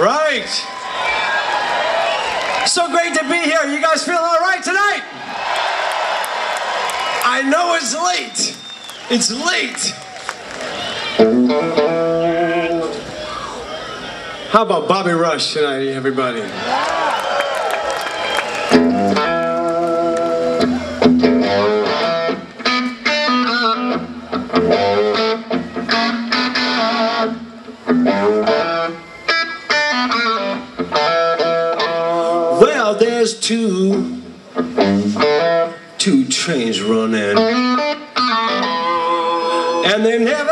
right. So great to be here. You guys feeling all right tonight? I know it's late. It's late. How about Bobby Rush tonight, everybody? There's two, two trains running, and they never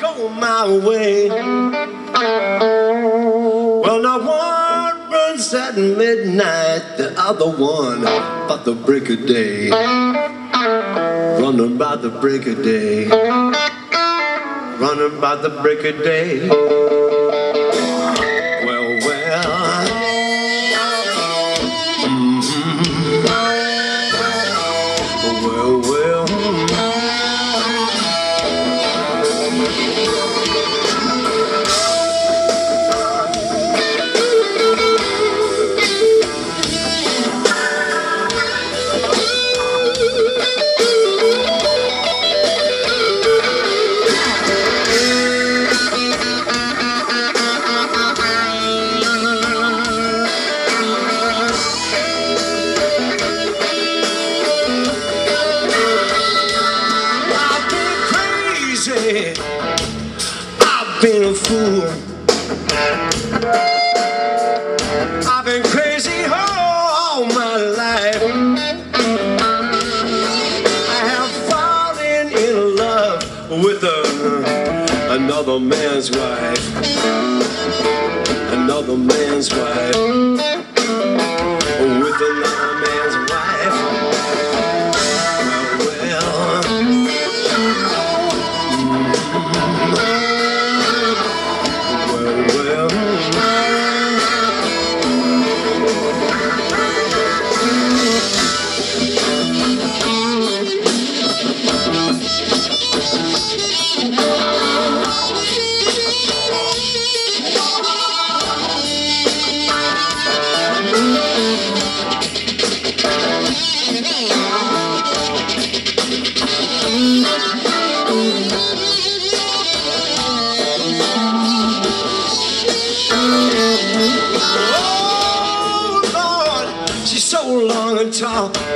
go my way. Well, now one runs at midnight, the other one by the break of day. Running by the break of day. Running by the break of day. Crazy. I've been a fool. I've been crazy all my life. I have fallen in love with a, another man's wife. Another man's wife. With another man's wife.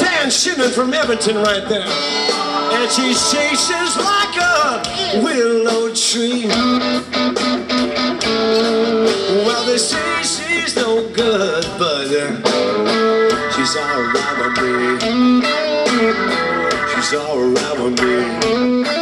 Dan Shinnan from Edmonton right there. And she chases like a willow tree. Well, they say she's no good, but uh, she's alright with me. She's alright with me.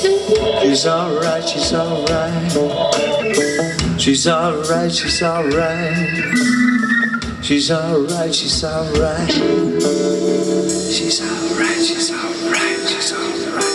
She's alright, she's alright. She's alright, she's alright. She's alright, she's alright. She's alright, she's alright.